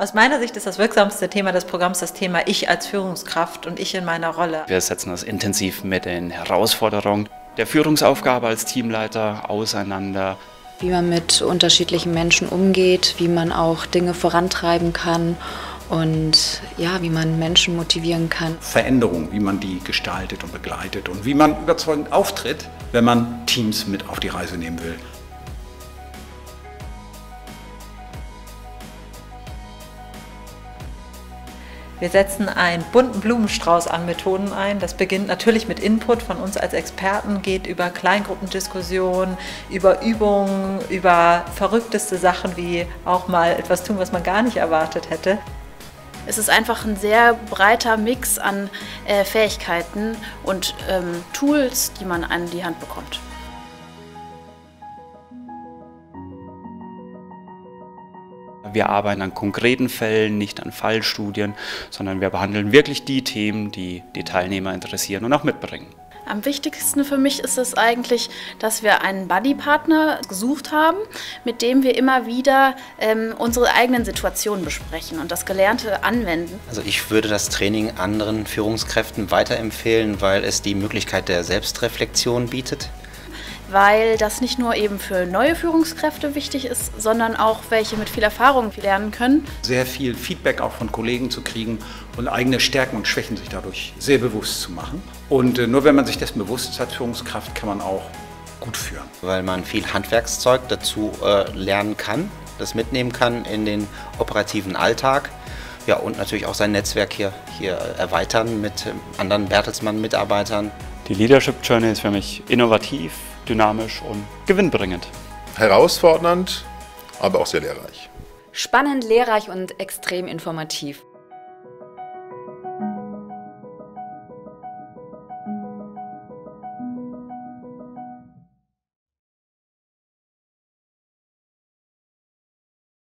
Aus meiner Sicht ist das wirksamste Thema des Programms das Thema Ich als Führungskraft und ich in meiner Rolle. Wir setzen uns intensiv mit den Herausforderungen der Führungsaufgabe als Teamleiter auseinander. Wie man mit unterschiedlichen Menschen umgeht, wie man auch Dinge vorantreiben kann und ja, wie man Menschen motivieren kann. Veränderung, wie man die gestaltet und begleitet und wie man überzeugend auftritt, wenn man Teams mit auf die Reise nehmen will. Wir setzen einen bunten Blumenstrauß an Methoden ein. Das beginnt natürlich mit Input von uns als Experten, geht über Kleingruppendiskussionen, über Übungen, über verrückteste Sachen wie auch mal etwas tun, was man gar nicht erwartet hätte. Es ist einfach ein sehr breiter Mix an äh, Fähigkeiten und ähm, Tools, die man an die Hand bekommt. Wir arbeiten an konkreten Fällen, nicht an Fallstudien, sondern wir behandeln wirklich die Themen, die die Teilnehmer interessieren und auch mitbringen. Am wichtigsten für mich ist es eigentlich, dass wir einen Buddy-Partner gesucht haben, mit dem wir immer wieder ähm, unsere eigenen Situationen besprechen und das Gelernte anwenden. Also ich würde das Training anderen Führungskräften weiterempfehlen, weil es die Möglichkeit der Selbstreflexion bietet weil das nicht nur eben für neue Führungskräfte wichtig ist, sondern auch welche mit viel Erfahrung lernen können. Sehr viel Feedback auch von Kollegen zu kriegen und eigene Stärken und Schwächen sich dadurch sehr bewusst zu machen. Und äh, nur wenn man sich dessen bewusst ist als Führungskraft, kann man auch gut führen. Weil man viel Handwerkszeug dazu äh, lernen kann, das mitnehmen kann in den operativen Alltag. Ja, und natürlich auch sein Netzwerk hier, hier erweitern mit anderen Bertelsmann-Mitarbeitern. Die Leadership Journey ist für mich innovativ, dynamisch und gewinnbringend. Herausfordernd, aber auch sehr lehrreich. Spannend, lehrreich und extrem informativ.